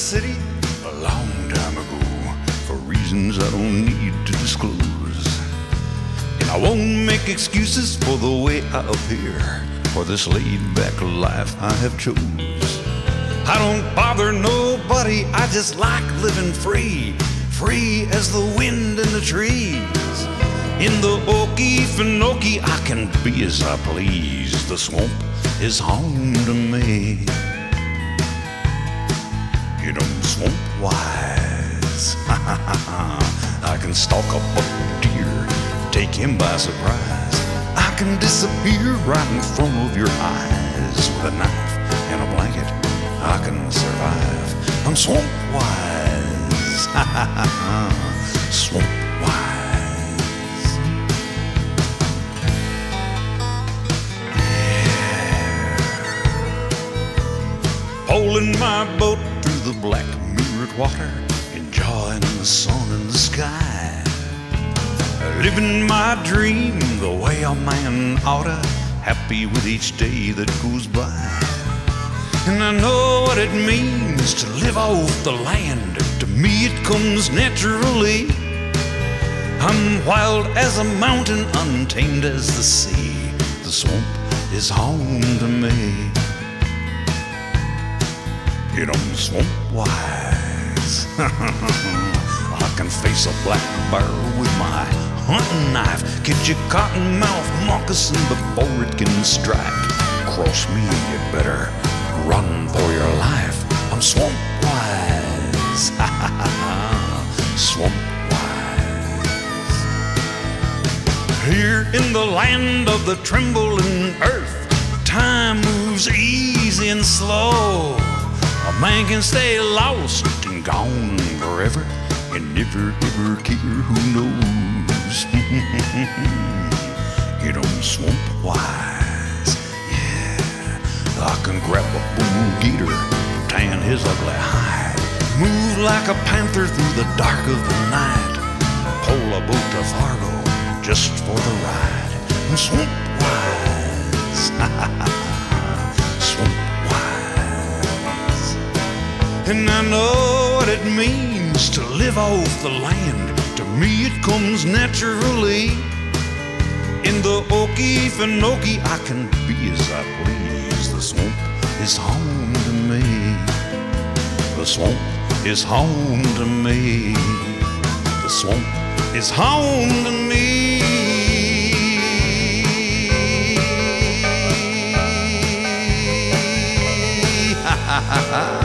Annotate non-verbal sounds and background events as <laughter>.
city a long time ago for reasons I don't need to disclose. And I won't make excuses for the way I appear for this laid back life I have chose. I don't bother nobody, I just like living free, free as the wind in the trees. In the Okefenokee, I can be as I please. The swamp is home to me. I can stalk a buck deer, take him by surprise. I can disappear right in front of your eyes with a knife and a blanket. I can survive. I'm swamp wise. <laughs> swamp wise. Poling my boat through the black mirrored water, enjoying the sun and the sky. Living my dream the way a man oughta, happy with each day that goes by. And I know what it means to live off the land. To me, it comes naturally. I'm wild as a mountain, untamed as the sea. The swamp is home to me. Know, I'm swamp wise. <laughs> I can face a black bear with my hunting knife. Catch a cottonmouth moccasin before it can strike. Cross me, you better run for your life. I'm swamp wise. <laughs> swamp wise. Here in the land of the trembling earth, time moves easy and slow. A man can stay lost and gone forever and never ever care who knows. <laughs> Get on swamp wise, yeah. I can grab a bull gator, tan his ugly hide, move like a panther through the dark of the night, pull a boat to Fargo just for the ride. I'm swamp wise, <laughs> swamp wise. And I know what it means to live off the land. To me, it comes naturally. In the Okefenokee, I can be as I please. The swamp is home to me. The swamp is home to me. The swamp is home to me. Ha.